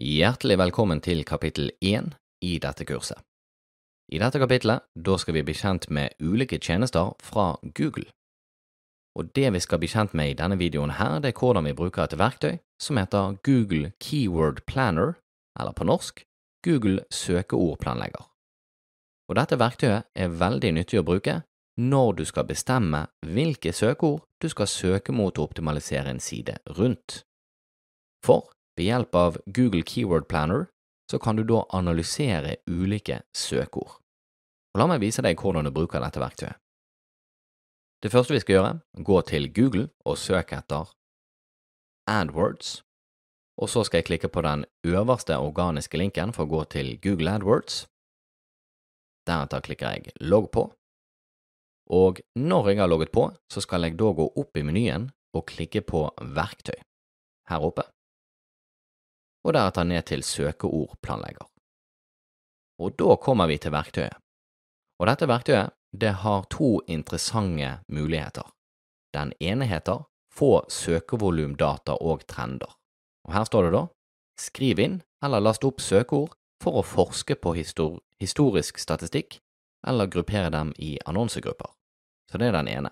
Hjertelig velkommen til kapittel 1 i dette kurset. I dette kapittelet da skal vi bli kjent med ulike tjenester fra Google. Og det vi skal bli kjent med i denne videoen her, det er hvordan vi bruker et verktøy som heter Google Keyword Planner, eller på norsk Google søkeordplanlegger. Og dette verktøyet er veldig nyttig å bruke når du skal bestemme hvilke søkeord du skal søke mot å optimalisere en side rundt. For ved hjelp av Google Keyword Planner så kan du da analysere ulike søkeord. Og La meg vise deg hvordan du bruker dette verktøyet. Det første vi skal gjøre, gå til Google og søke etter AdWords, og så skal jeg klikke på den øverste organiske linken for å gå til Google AdWords. Deretter klikker jeg logg på, og når jeg har logget på, så skal jeg da gå opp i menyen og klikke på verktøy her oppe og deretter ned til søkeordplanlegger. Og da kommer vi til verktøyet. Og dette verktøyet det har to interessante muligheter. Den ene heter Få søkevolumdata og trender. Og her står det da Skriv inn eller last opp søkeord for å forske på histor historisk statistikk eller gruppere dem i annonsegrupper. Så det er den ene.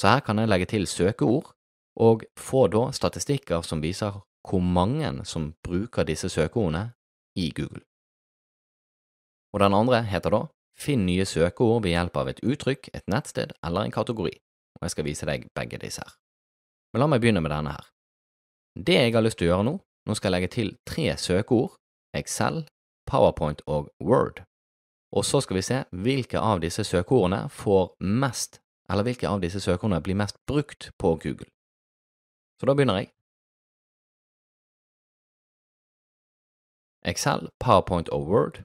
Så her kan jeg legge til søkeord og få da statistikker som viser hvor mange som bruker disse søkeordene i Google. Og den andre heter da Finn nye søkeord ved hjelp av et uttrykk, et nettsted eller en kategori, og jeg skal vise deg begge disse her. Men la meg begynne med denne her. Det jeg har lyst til å gjøre nå, nå skal jeg legge til tre søkeord, Excel, PowerPoint og Word, og så skal vi se hvilke av disse søkeordene får mest, eller hvilke av disse søkeordene blir mest brukt på Google. Så da begynner jeg. Excel, PowerPoint og Word,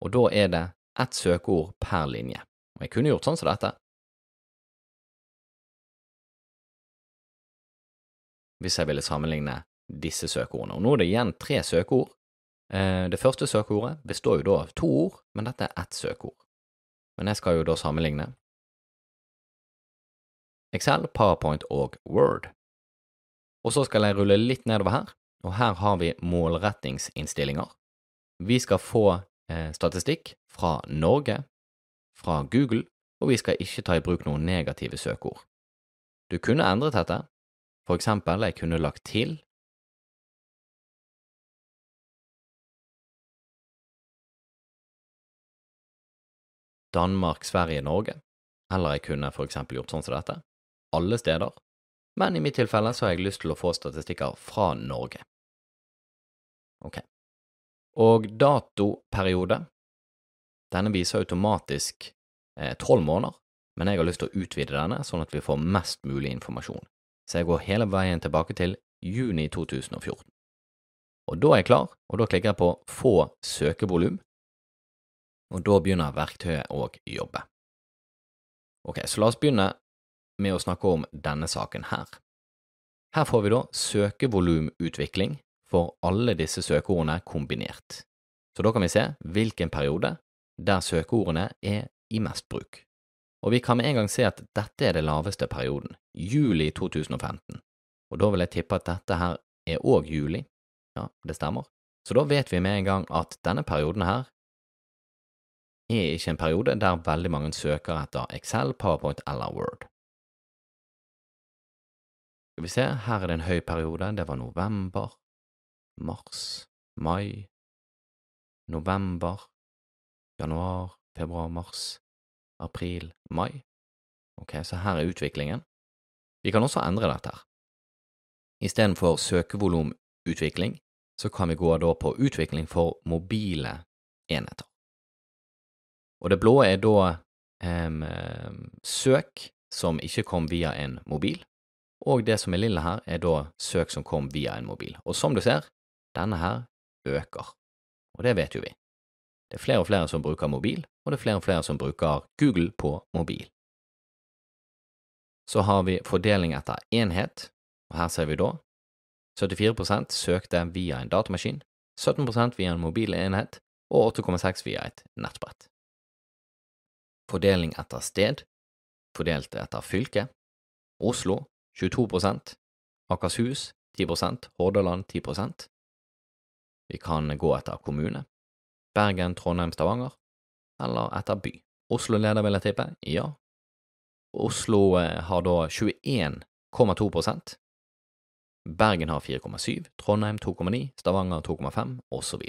og da er det ett søkeord per linje. Og jeg kunne gjort sånn som dette. Hvis jeg ville sammenligne disse søkeordene. Og nå er det igjen tre søkeord. Eh, det første søkeordet består jo da av to ord, men dette er ett søkeord. Men jeg skal jo da sammenligne Excel, PowerPoint og Word. Og så skal jeg rulle litt nedover her, og her har vi målrettingsinnstillinger. Vi skal få eh, statistikk fra Norge, fra Google, og vi skal ikke ta i bruk noen negative søkeord. Du kunne endret dette, for eksempel jeg kunne lagt til Danmark, Sverige, Norge, eller jeg kunne for eksempel gjort sånn som dette, alle steder, men i mitt tilfelle så har jeg lyst til å få statistikker fra Norge. Ok. Og datoperiode, denne viser automatisk eh, tolv eh, måneder, men jeg har lyst til å utvide denne sånn at vi får mest mulig informasjon. Så jeg går hele veien tilbake til juni 2014. Og da er jeg klar, og da klikker jeg på Få søkevolum, og da begynner verktøyet å jobbe. Ok, så la oss begynne med å snakke om denne saken her. Her får vi da søkevolumutvikling for alle disse søkeordene kombinert. Så da kan vi se hvilken periode der søkeordene er i mest bruk. Og vi kan med en gang se at dette er det laveste perioden, juli 2015. Og da vil jeg tippe at dette her er òg juli. Ja, det stemmer. Så da vet vi med en gang at denne perioden her er ikke en periode der veldig mange søker etter Excel, PowerPoint eller Word. Skal vi se, her er det en høy periode, det var november mars, mai, november, januar, februar, mars, april, mai. Ok, så her er utviklingen. Vi kan også endre dette her. Istedenfor søkevolumutvikling, så kan vi gå da på utvikling for mobile enheter. Og det blå er da eh, søk som ikke kom via en mobil, og det som er lilla her, er da søk som kom via en mobil. Og som du ser, denne her øker. Og det vet jo vi. Det er flere og flere som bruker mobil, og det er flere og flere som bruker Google på mobil. Så har vi fordeling etter enhet, og her ser vi da 74% søkte via en datamaskin, 17% via en mobil enhet og 8,6 via et nettbrett. Fordeling etter sted, fordelt etter fylke, Oslo 22% Akershus 10% Hordaland 10 Vi kan gå etter kommune. Bergen, Trondheim, Stavanger. Eller etter by. Oslo leder, vil jeg tippe. Ja. Oslo eh, har da 21,2% Bergen har 4,7, Trondheim 2,9, Stavanger 2,5, osv.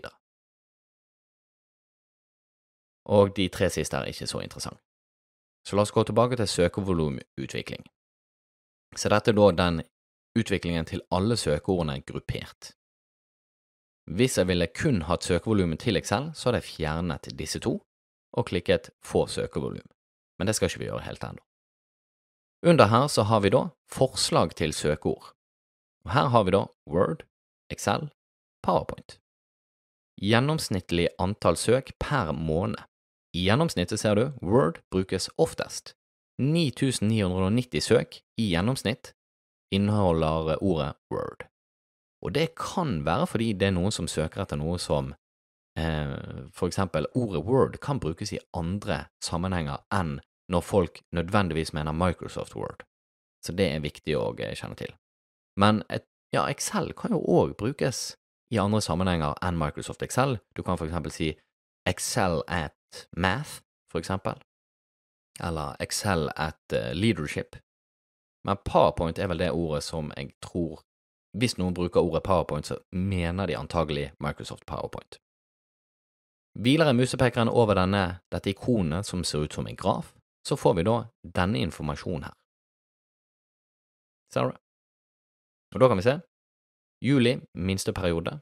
Og de tre siste er ikke så interessante. Så la oss gå tilbake til søkevolumutvikling. Så dette er da den utviklingen til alle søkeordene gruppert. Hvis jeg ville kun hatt søkevolumet til Excel, så hadde jeg fjernet disse to og klikket Få søkevolum, men det skal ikke vi gjøre helt ennå. Under her så har vi da forslag til søkeord. Og Her har vi da Word, Excel, PowerPoint. Gjennomsnittlig antall søk per måned. I gjennomsnittet ser du Word brukes oftest. 9990 søk i gjennomsnitt inneholder ordet Word. Og det kan være fordi det er noen som søker etter noe som eh, for eksempel ordet Word kan brukes i andre sammenhenger enn når folk nødvendigvis mener Microsoft Word. Så det er viktig å eh, kjenne til. Men et, ja, Excel kan jo òg brukes i andre sammenhenger enn Microsoft Excel. Du kan for eksempel si Excel at math, for eksempel, eller Excel at uh, leadership. Men PowerPoint er vel det ordet som jeg tror Hvis noen bruker ordet PowerPoint, så mener de antagelig Microsoft PowerPoint. Hviler jeg musepekeren over denne, dette ikonet som ser ut som en graf, så får vi da denne informasjonen her. Ser du? Og da kan vi se juli minste periode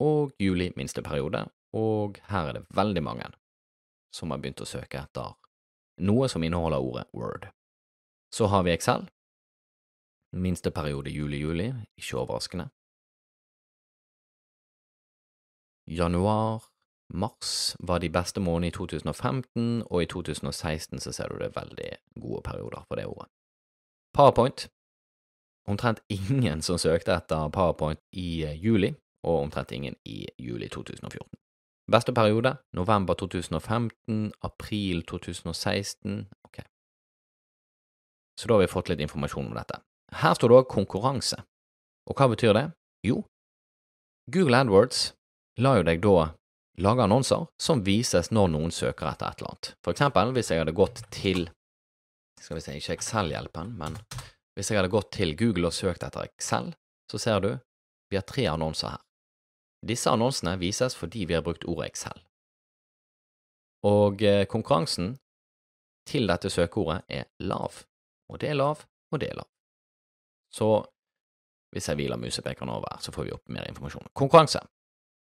og juli minste periode, og her er det veldig mange som har begynt å søke etter noe som inneholder ordet Word. Så har vi Excel. Minste periode juli-juli, ikke overraskende. Januar, mars var de beste månedene i 2015, og i 2016 så ser du det veldig gode perioder for det året. PowerPoint. Omtrent ingen som søkte etter PowerPoint i eh, juli, og omtrent ingen i juli 2014. Beste periode november 2015, april 2016 Ok. Så da har vi fått litt informasjon om dette. Her står det òg konkurranse. Og hva betyr det? Jo, Google AdWords lar jo deg da lage annonser som vises når noen søker etter et eller annet. For eksempel hvis jeg hadde gått til skal vi si, ikke Excel-hjelpen, men hvis jeg hadde gått til Google og søkt etter Excel, så ser du vi har tre annonser her. Disse annonsene vises fordi vi har brukt ordet Excel. Og eh, konkurransen til dette søkeordet er lav. Og det er lav, og det er lav. Så hvis jeg hviler musepekeren over, så får vi opp mer informasjon. Konkurranse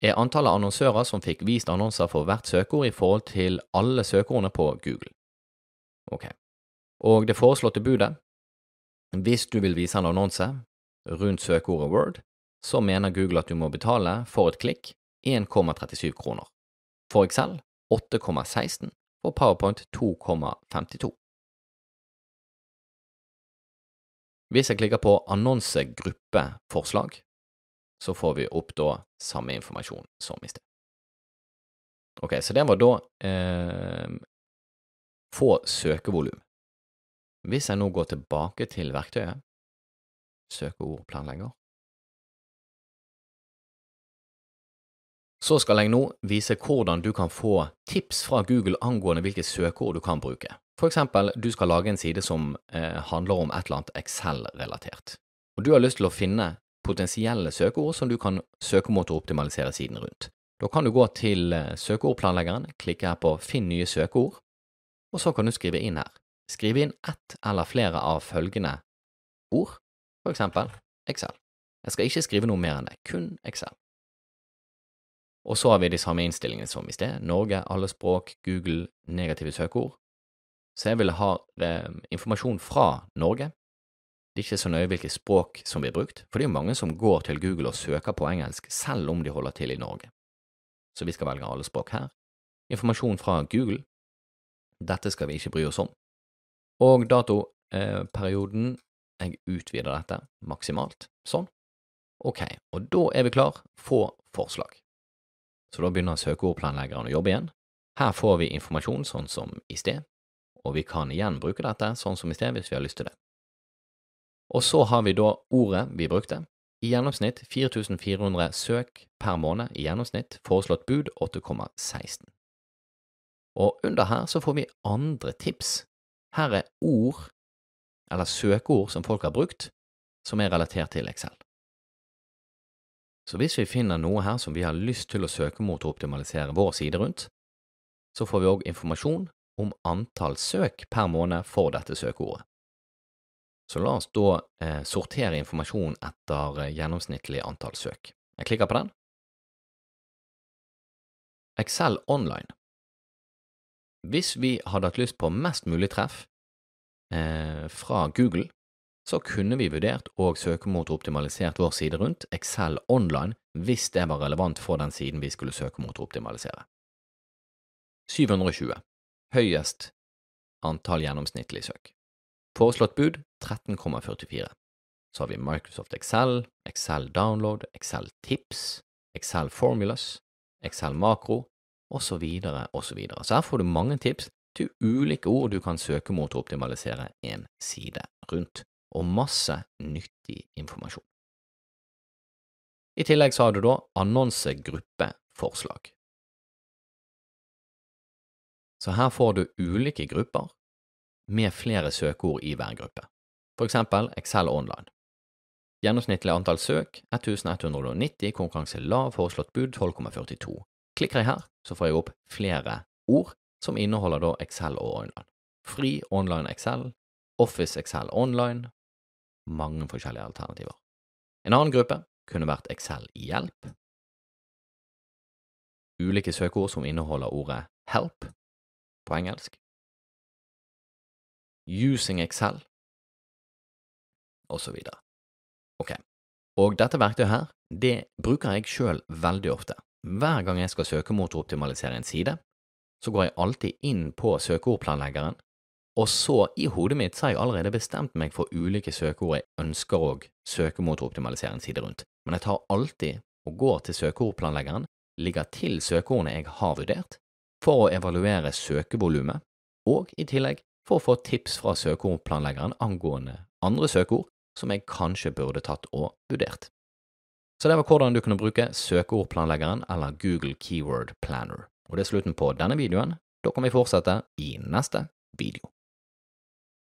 er antallet annonsører som fikk vist annonser for hvert søkeord i forhold til alle søkeordene på Google. Ok. Og det foreslåtte budet Hvis du vil vise en annonse rundt søkeordet Word, så mener Google at du må betale for et klikk 1,37 kroner. For Excel 8,16 og PowerPoint 2,52. Hvis jeg klikker på annonsegruppeforslag, så får vi opp da samme informasjon som i sted. Ok, så det var da eh, få søkevolum. Hvis jeg nå går tilbake til verktøyet, søkeordplanlegger, Så skal jeg nå vise hvordan du kan få tips fra Google angående hvilke søkeord du kan bruke. For eksempel, du skal lage en side som eh, handler om et eller annet Excel-relatert, og du har lyst til å finne potensielle søkeord som du kan søke mot å optimalisere siden rundt. Da kan du gå til eh, søkeordplanleggeren, klikke her på Finn nye søkeord, og så kan du skrive inn her. Skrive inn ett eller flere av følgende ord, for eksempel Excel. Jeg skal ikke skrive noe mer enn det, kun Excel. Og så har vi de samme innstillingene som i sted. Norge, alle språk, Google, negative søkeord. Så jeg ville ha eh, informasjon fra Norge. Det er ikke så nøye hvilket språk som blir brukt, for det er jo mange som går til Google og søker på engelsk selv om de holder til i Norge. Så vi skal velge alle språk her. Informasjon fra Google. Dette skal vi ikke bry oss om. Og datoperioden. Eh, jeg utvider dette maksimalt. Sånn. Ok, og da er vi klar. Få forslag. Så da begynner søkeordplanleggeren å jobbe igjen. Her får vi informasjon sånn som i sted, og vi kan igjen bruke dette sånn som i sted hvis vi har lyst til det. Og så har vi da ordet vi brukte, i gjennomsnitt 4400 søk per måned i gjennomsnitt, foreslått bud 8,16. Og under her så får vi andre tips. Her er ord, eller søkeord som folk har brukt, som er relatert til Excel. Så hvis vi finner noe her som vi har lyst til å søke mot å optimalisere vår side rundt, så får vi òg informasjon om antall søk per måned for dette søkeordet. Så la oss da eh, sortere informasjon etter eh, gjennomsnittlig antall søk. Jeg klikker på den. Excel Online. Hvis vi hadde hatt lyst på mest mulig treff eh, fra Google, så kunne vi vurdert å søke mot optimalisert vår side rundt Excel Online hvis det var relevant for den siden vi skulle søke mot å optimalisere. 720 høyest antall gjennomsnittlig søk. Foreslått bud 13,44. Så har vi Microsoft Excel, Excel Download, Excel Tips, Excel Formulas, Excel Makro, osv., osv. Så, så her får du mange tips til ulike ord du kan søke mot å optimalisere en side rundt, og masse nyttig informasjon. I tillegg så har du da annonsegruppeforslag. Så her får du ulike grupper med flere søkeord i hver gruppe, for eksempel Excel Online. Gjennomsnittlig antall søk 1190, konkurranse lav, foreslått bud 12,42. Klikker jeg her, så får jeg opp flere ord som inneholder da Excel og Online. Fri online Excel, Office Excel Online, mange forskjellige alternativer. En annen gruppe kunne vært Excel hjelp, ulike søkeord som inneholder ordet help, på engelsk. Using Excel, og så videre. Ok, og dette verktøyet her, det bruker jeg sjøl veldig ofte. Hver gang jeg skal søke mot å optimalisere en side, så går jeg alltid inn på søkeordplanleggeren, og så, i hodet mitt, så har jeg allerede bestemt meg for ulike søkeord jeg ønsker å søke mot å optimalisere en side rundt, men jeg tar alltid og går til søkeordplanleggeren, ligger til søkeordene jeg har vurdert, for å evaluere søkevolumet, og i tillegg for å få tips fra søkeordplanleggeren angående andre søkeord som jeg kanskje burde tatt og vurdert. Så det var hvordan du kunne bruke søkeordplanleggeren eller Google Keyword Planner. Og det er slutten på denne videoen. Da kan vi fortsette i neste video.